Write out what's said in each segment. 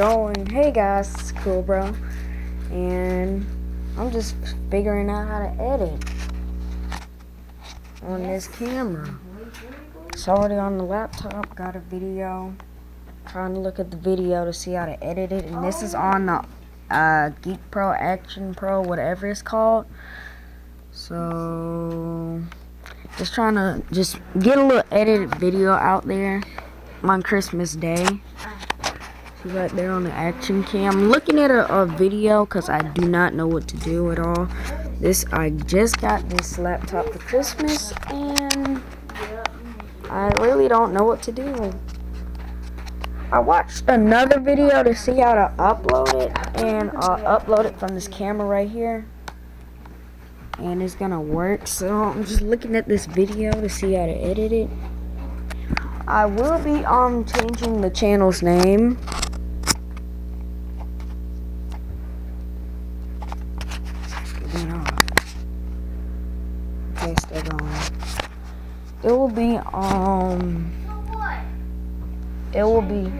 going? Hey guys, it's Cool Bro, and I'm just figuring out how to edit on this camera. It's already on the laptop, got a video. Trying to look at the video to see how to edit it, and this is on the uh, Geek Pro, Action Pro, whatever it's called. So, just trying to just get a little edited video out there on Christmas Day. She's right there on the action cam. Looking at a, a video because I do not know what to do at all. This I just got this laptop for Christmas and I really don't know what to do. I watched another video to see how to upload it and I'll upload it from this camera right here and it's gonna work so I'm just looking at this video to see how to edit it I will be um changing the channel's name Okay, still going. It will be um it will be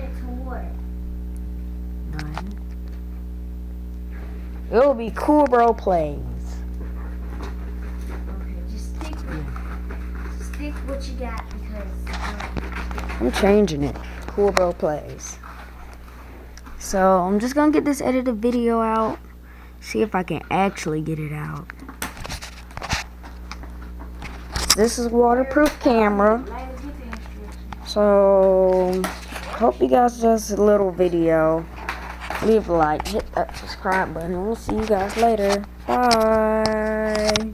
nine. It will be Cool Bro Plays. Okay, just stick with, stick what you got because uh, I'm changing it. Cool Bro Plays. So I'm just gonna get this edited video out. See if I can actually get it out. This is waterproof camera. So hope you guys just a little video. Leave a like, hit that subscribe button. We'll see you guys later. Bye.